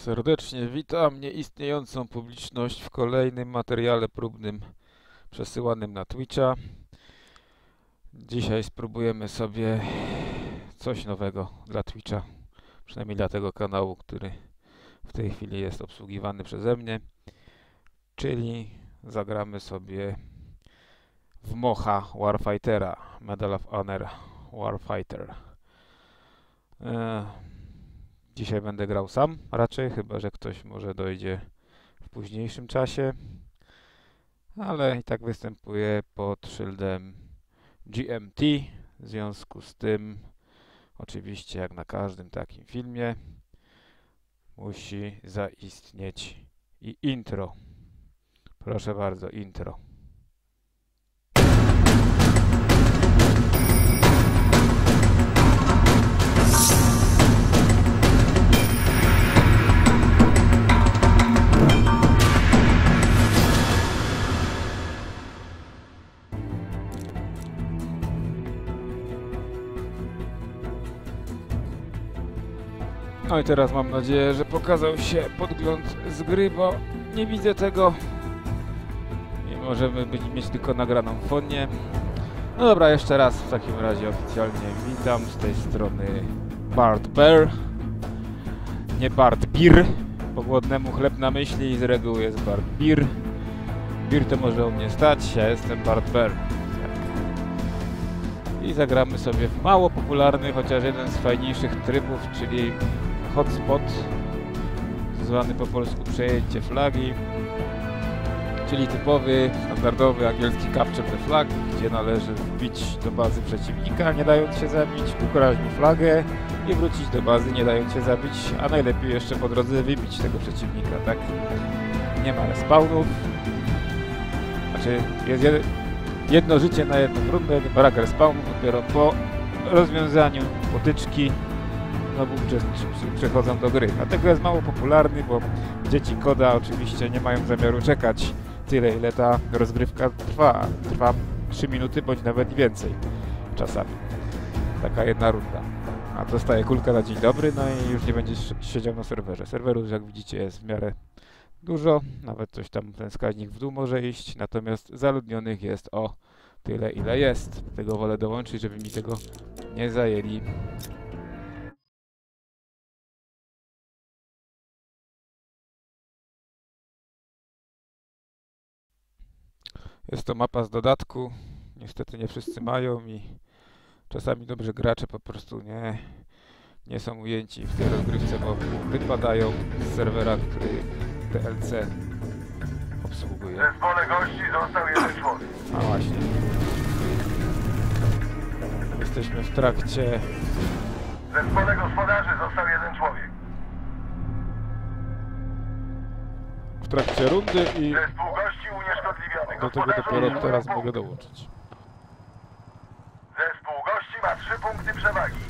Serdecznie witam nieistniejącą publiczność w kolejnym materiale próbnym przesyłanym na Twitcha. Dzisiaj spróbujemy sobie coś nowego dla Twitcha, przynajmniej dla tego kanału, który w tej chwili jest obsługiwany przeze mnie, czyli zagramy sobie w Mocha Warfightera, Medal of Honor Warfighter. Eee, Dzisiaj będę grał sam, raczej, chyba że ktoś może dojdzie w późniejszym czasie. Ale i tak występuję pod szyldem GMT. W związku z tym, oczywiście, jak na każdym takim filmie, musi zaistnieć i intro. Proszę bardzo, intro. No i teraz mam nadzieję, że pokazał się podgląd z gry, bo nie widzę tego. I możemy być, mieć tylko nagraną fonię. No dobra, jeszcze raz w takim razie oficjalnie witam z tej strony Bart Bear. Nie Bart Beer, bo głodnemu chleb na myśli z reguły jest Bart Beer. Beer to może u mnie stać, ja jestem Bart Bear. I zagramy sobie w mało popularny, chociaż jeden z fajniejszych trybów, czyli hotspot, zwany po polsku przejęcie flagi, czyli typowy, standardowy angielski capture the flag, gdzie należy wbić do bazy przeciwnika, nie dając się zabić, ukraść mu flagę i wrócić do bazy, nie dając się zabić, a najlepiej jeszcze po drodze wybić tego przeciwnika, tak? Nie ma respawnów, znaczy jest jed jedno życie na jedną rundę, brak respawnów dopiero po rozwiązaniu potyczki znowu przechodzą do gry. Dlatego jest mało popularny, bo dzieci koda oczywiście nie mają zamiaru czekać tyle, ile ta rozgrywka trwa. Trwa 3 minuty, bądź nawet więcej czasami. Taka jedna runda. A dostaje kulka na dzień dobry, no i już nie będzie siedział na serwerze. Serwerów, jak widzicie, jest w miarę dużo, nawet coś tam ten wskaźnik w dół może iść, natomiast zaludnionych jest o tyle, ile jest. Dlatego wolę dołączyć, żeby mi tego nie zajęli Jest to mapa z dodatku. Niestety nie wszyscy mają i czasami dobrzy gracze po prostu nie, nie są ujęci w tej rozgrywce, bo wypadają z serwera, który DLC obsługuje. W zespole gości został jeden człowiek. A właśnie. Jesteśmy w trakcie W zespole gospodarzy został jeden człowiek. W trakcie rundy i Zespół gości unieszkodliwiony. do tego dopiero teraz punkt. mogę dołączyć. Zespół gości ma trzy punkty przewagi.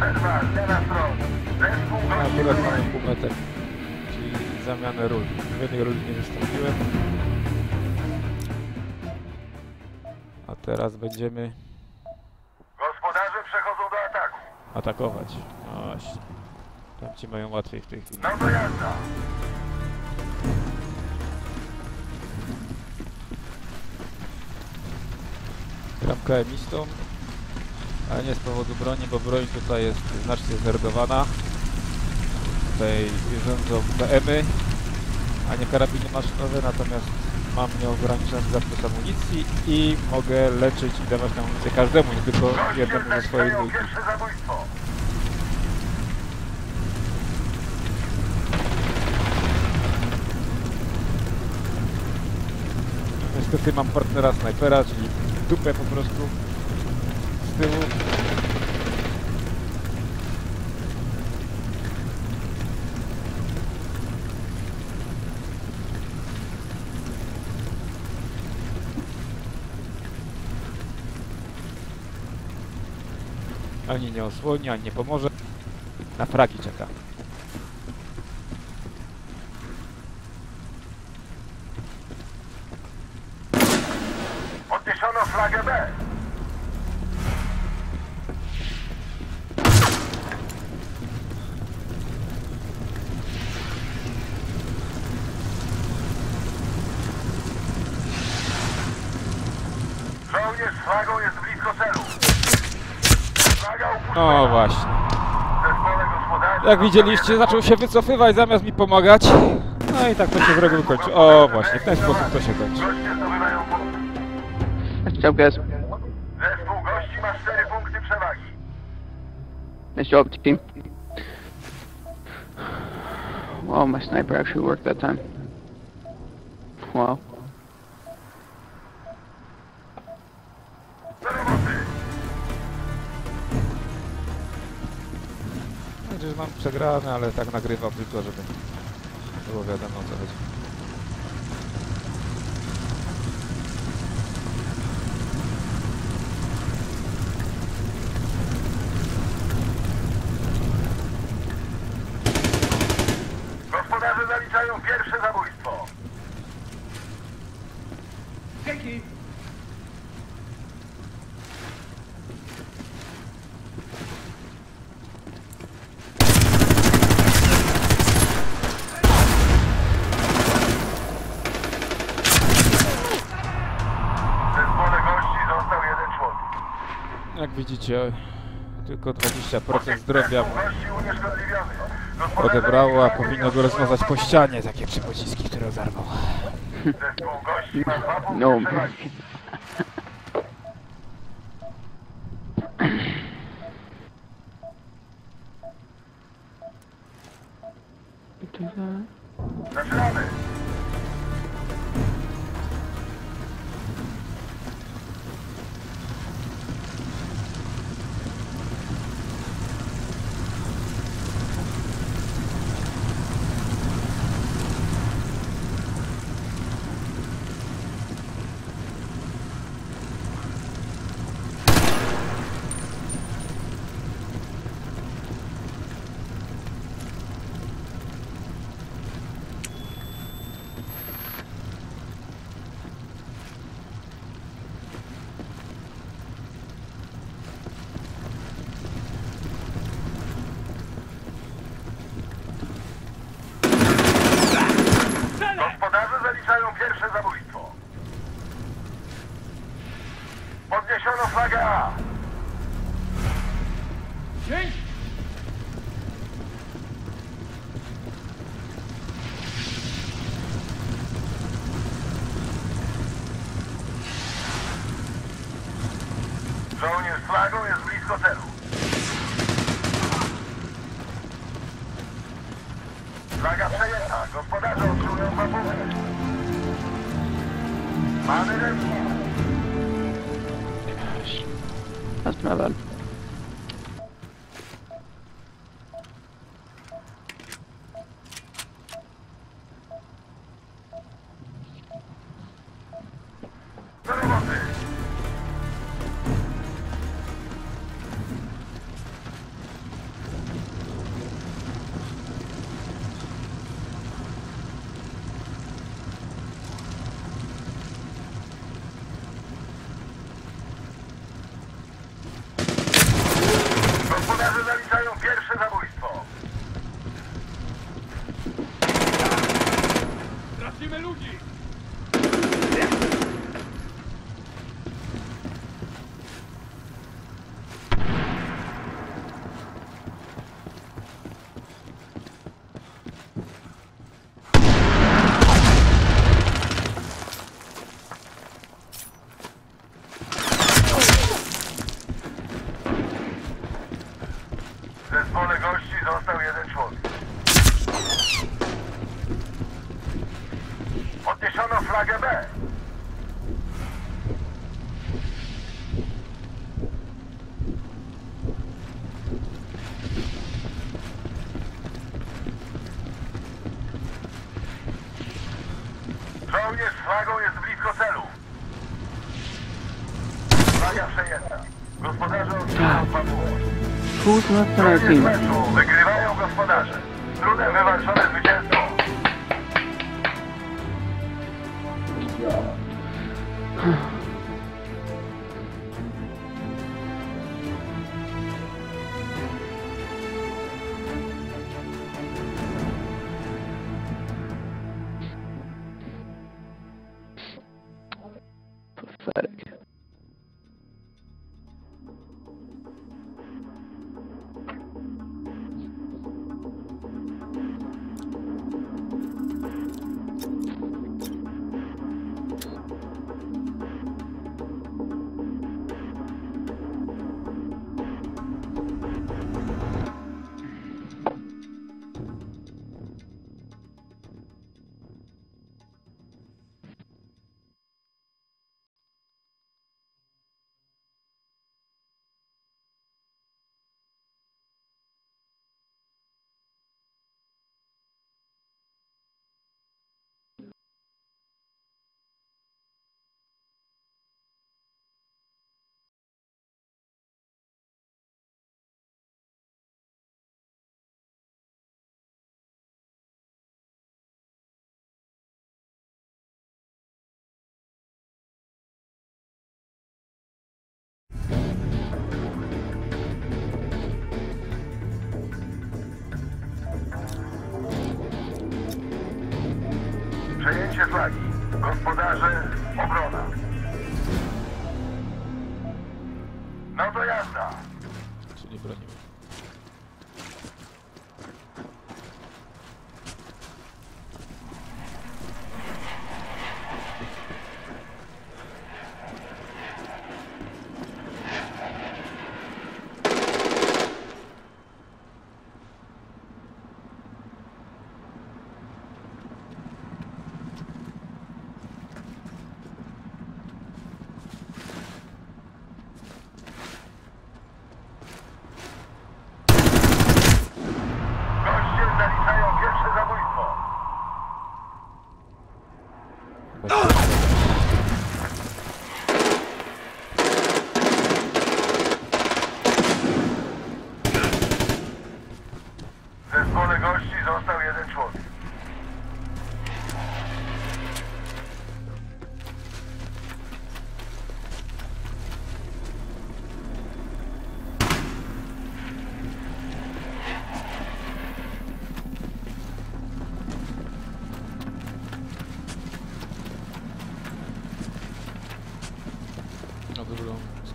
Przerwa, zmiana stron. Zespół gości akurat prowadzi. mam półmetek, czyli zamianę ról. W jednej roli nie wystąpiłem. A teraz będziemy Gospodarze przechodzą do ataku. atakować. Właśnie. Tam ci mają łatwiej w tej chwili. No. Gram KM-istą, ale nie z powodu broni, bo broń tutaj jest znacznie zerdowana. Tutaj rządzą BM-y, a nie karabiny maszynowe, natomiast mam nieograniczony zapas amunicji i mogę leczyć i dawać na amunicję każdemu, nie tylko jednemu ze swojej dwójki. Niestety mam partnera snajpera, czyli dupę po prostu z tyłu. Ani nie osłoni, ani nie pomoże. Na fragi czeka. Podniesiono flagę B. flagą jest blisko celu. Flaga upuszczona. No właśnie. Zespole gospodarzy Jak widzieliście, zaczął się wycofywać zamiast mi pomagać. No i tak to się z reguły kończy. O, właśnie, w ten sposób to się kończy. Job, guys. Zespół gości ma 4 punkty przewagi. Nice job, team. Wow, my sniper actually worked that time. Przegrane, ale tak nagrywam tylko, żeby było wiadomo o co chodzi. Widzicie, tylko 20% zdrowia odebrało, a powinno go rozmazać po ścianie takie przypociski, które zarwał. No. Flagą jest blisko celu. Flaga przejęta. Gospodarze our Koniec team? meczu. Wygrywają gospodarze. Z trudem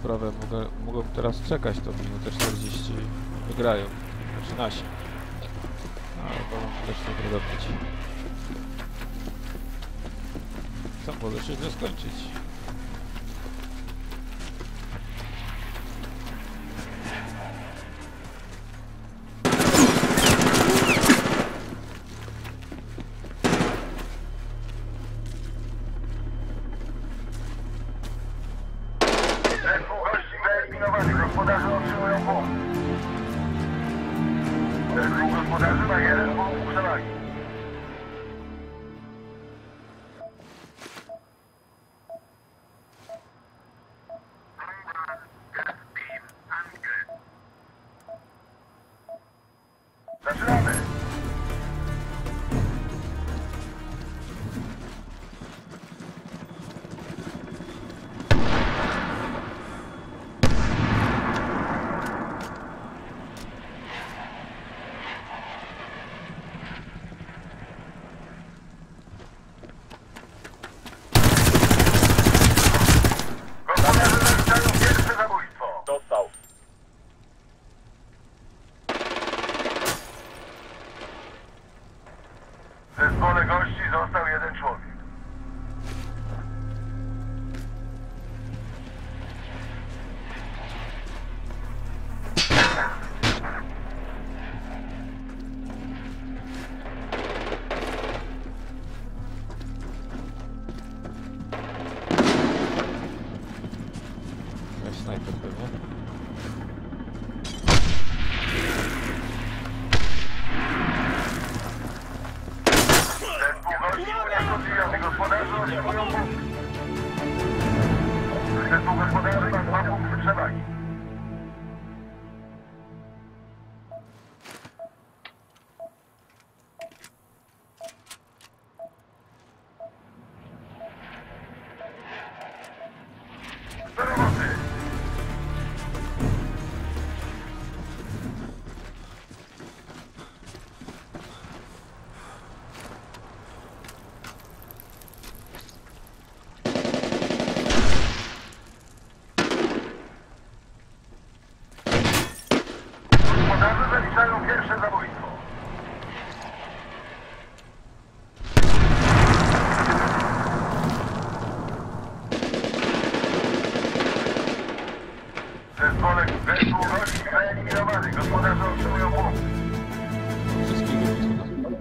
sprawę, mogę, mogą teraz czekać to minutę 40 wygrają. Znaczy nasi. No, Albo też nie wydobyć. Co, może się skończyć. hamburger.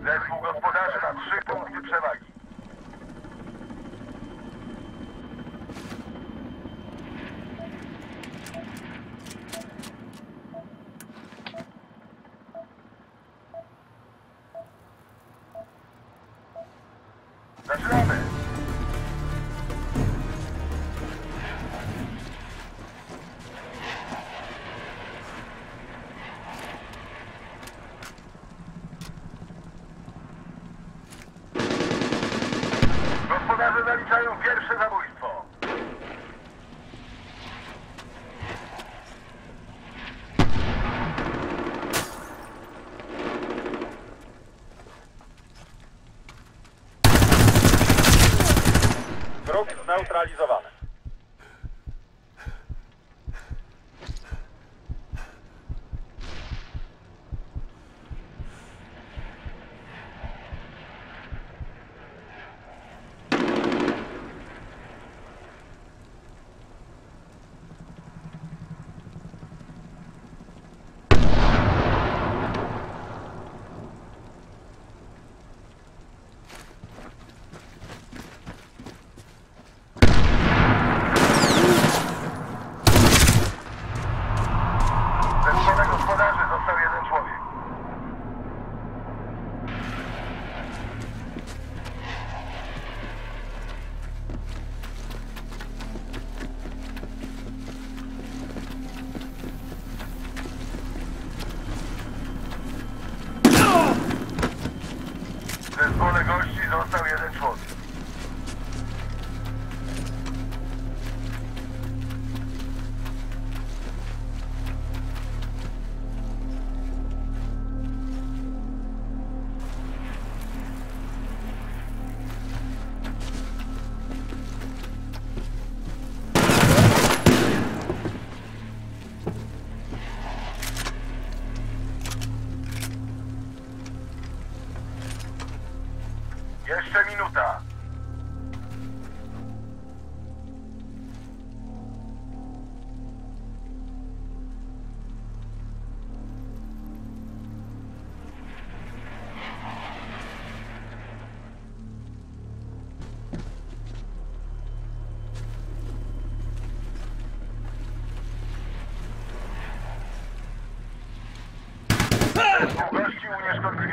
Zespół na trzy punkty przewagi.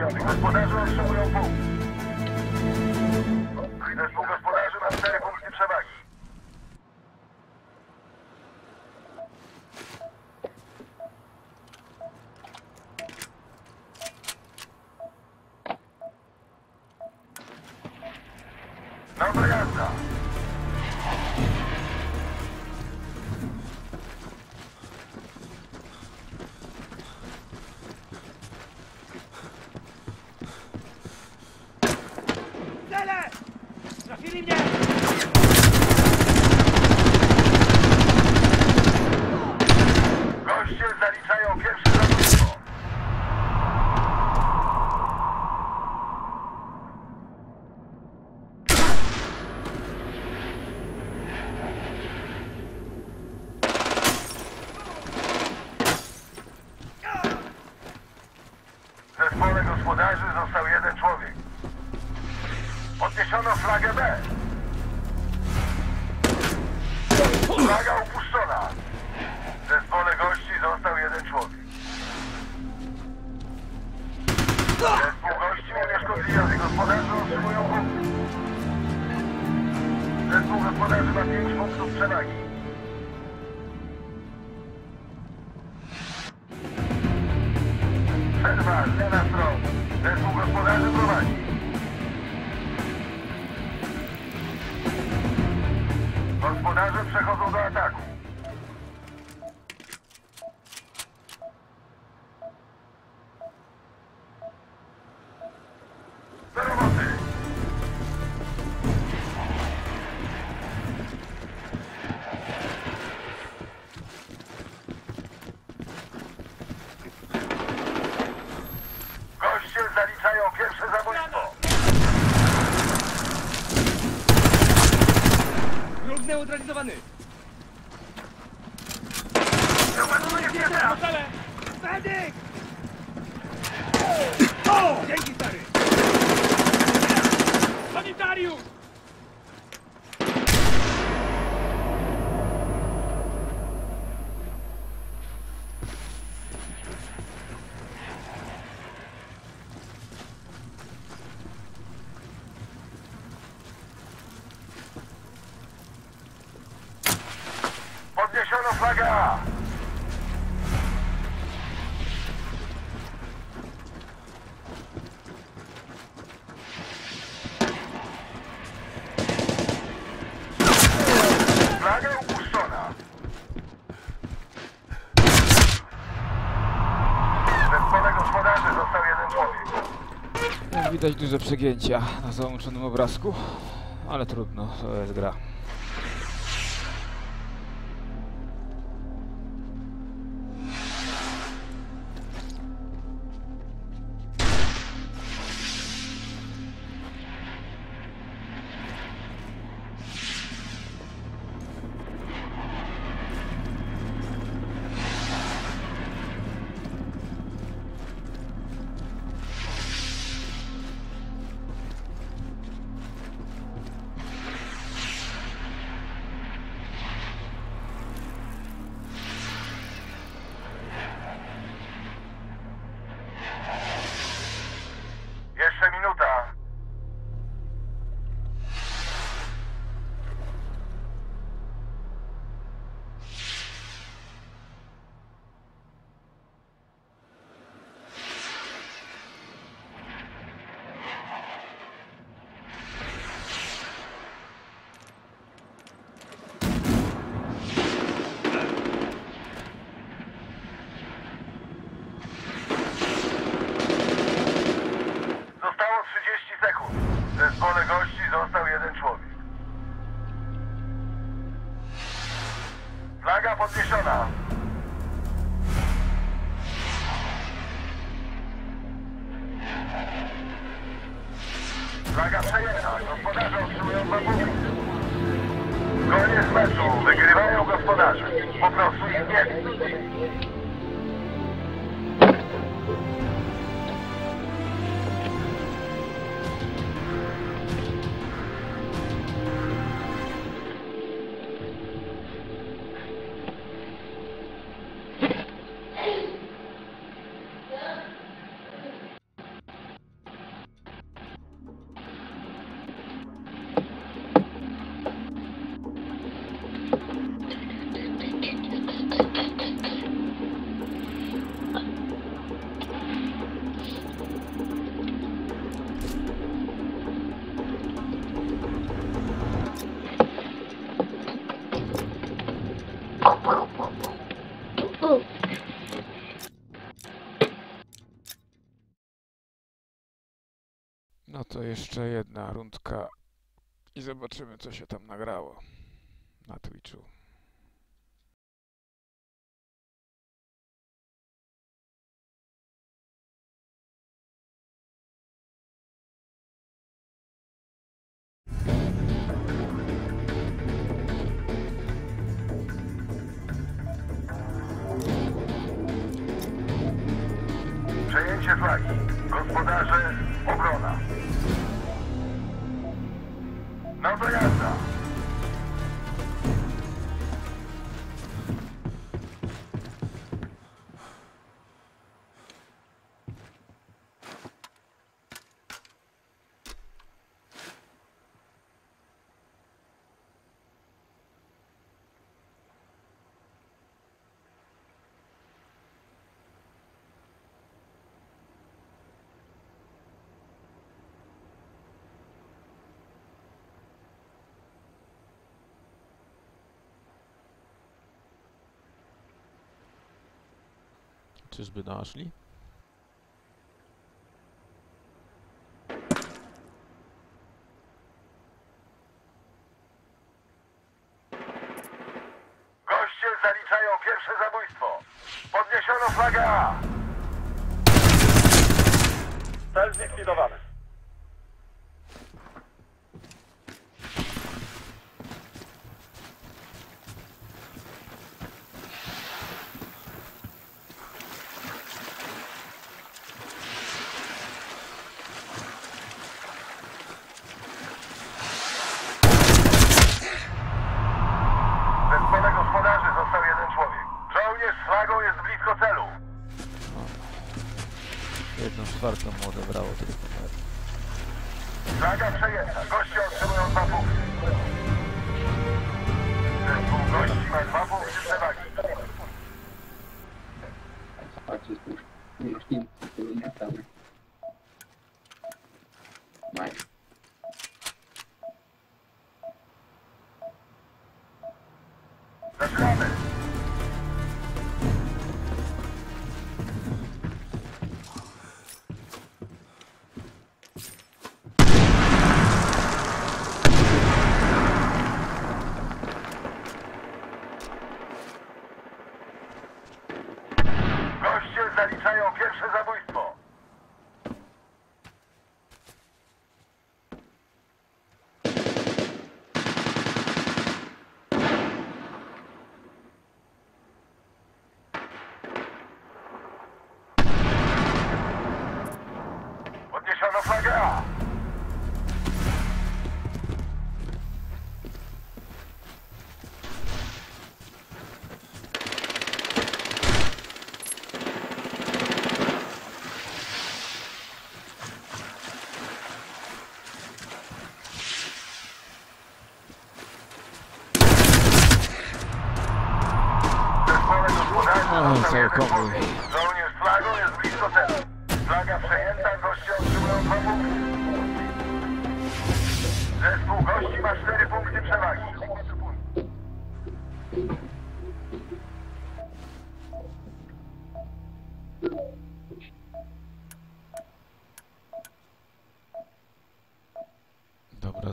avionics. Por eso soy un neutralizowany! Załadowanie piechera! Medyk! O! Dzięki, stary! Sanitariusz! Widać duże przegięcia na załączonym obrazku, ale trudno, to jest gra. Flaga przejęta. Gospodarze otrzymują dwa punkty. Koniec meczu. Wygrywają gospodarze. Po prostu ich nie to jeszcze jedna rundka i zobaczymy, co się tam nagrało na Twitchu. Czyżby naszli? Goście zaliczają pierwsze zabójstwo. Podniesiono flagę A. Cel zlikwidowany.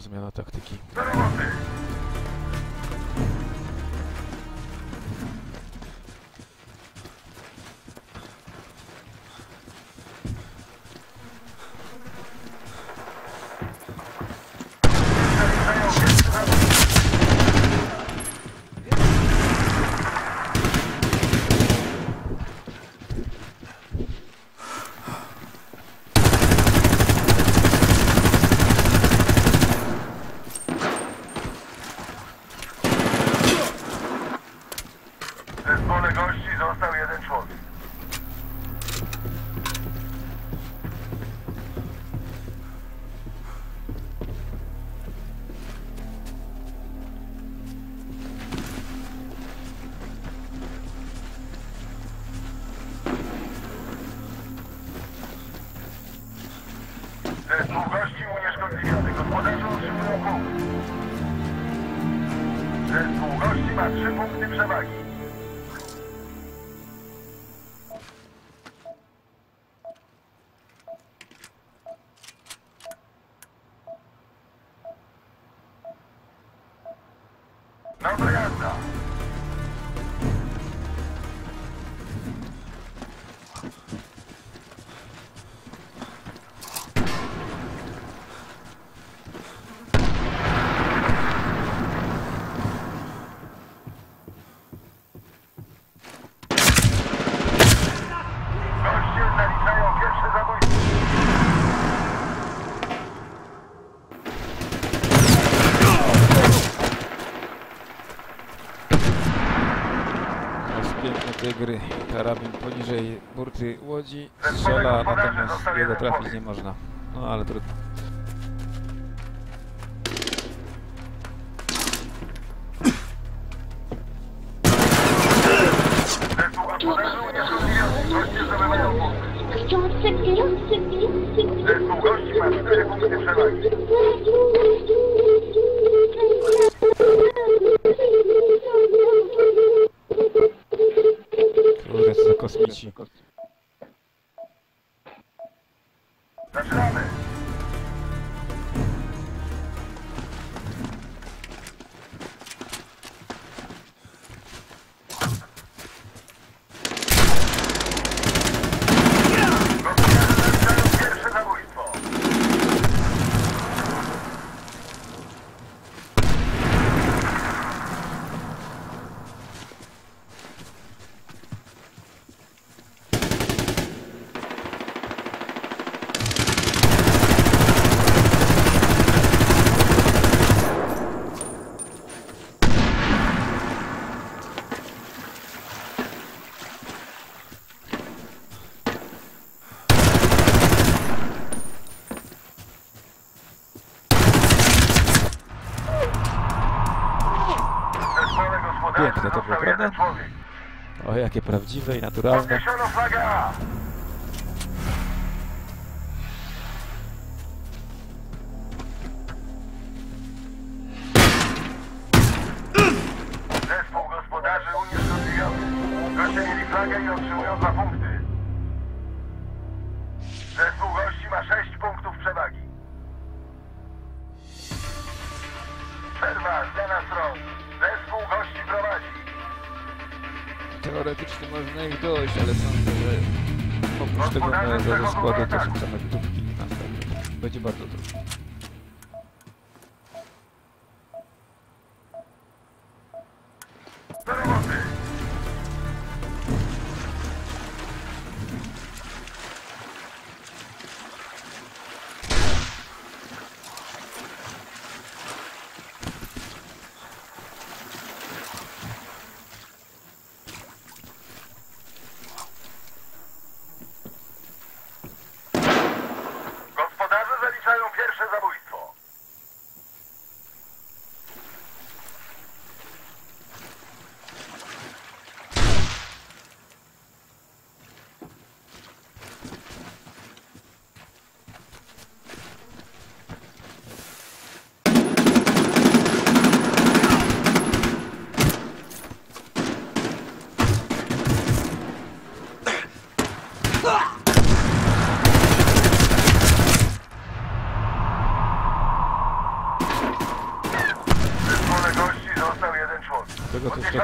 Zmiana taktyki. burty łodzi, strzela, natomiast jego trafić nie można. Zaczynamy! jakie prawdziwe i naturalne. Zespół gospodarzy unieszkodliwiony. Proszę mieli flagę i otrzymują dwa punkty. teoretycznie można ich dojść, ale sądzę, że oprócz tego mojego składu to są same dupki na stanie. Będzie bardzo trudno.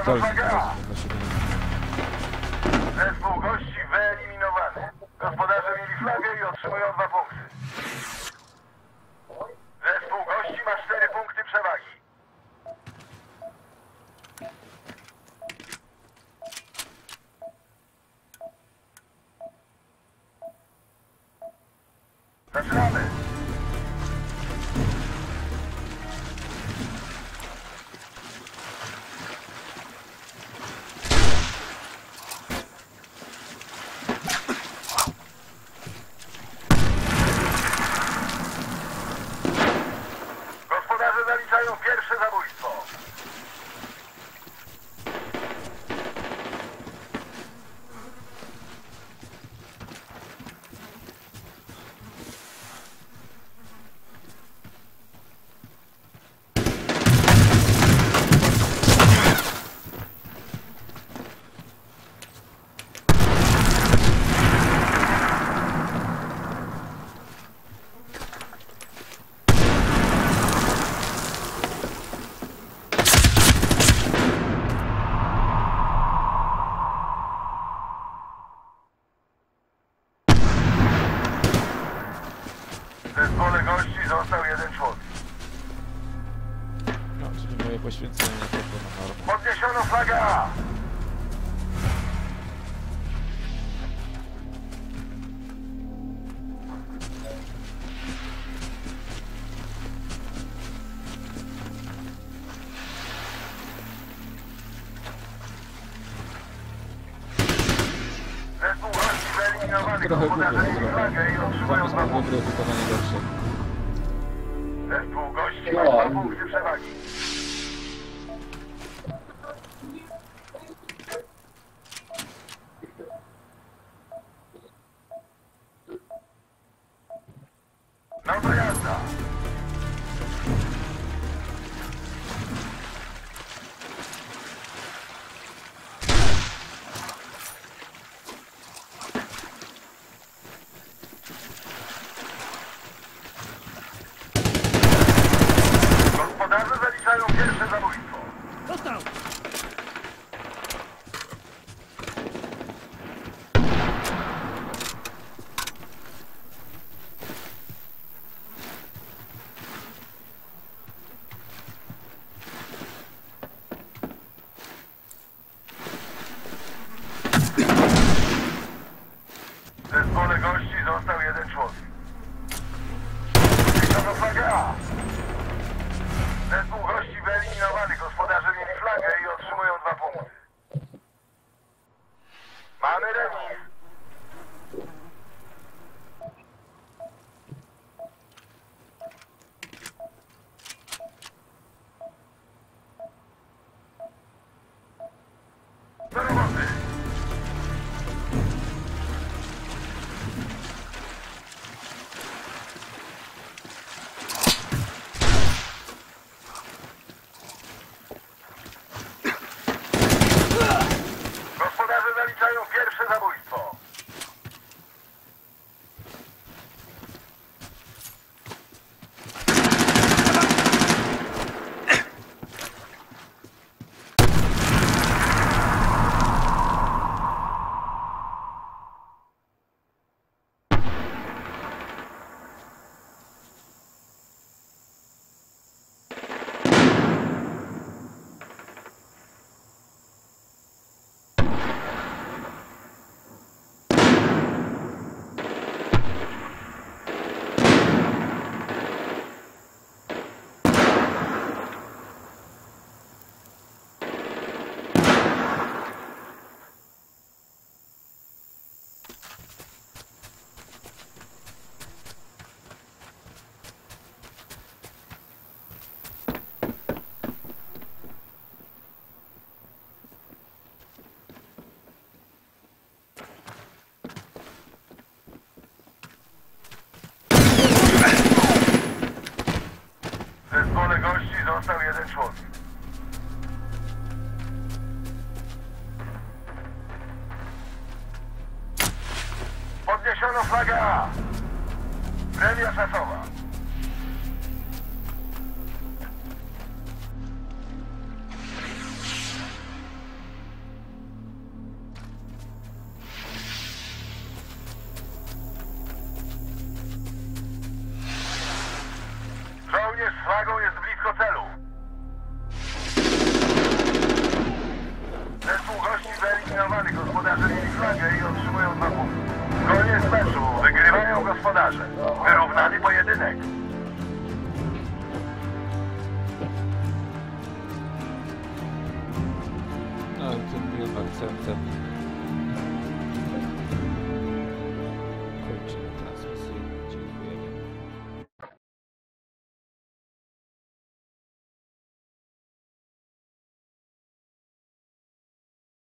Тоже. Trochę głupio to punkty. dobre wykonanie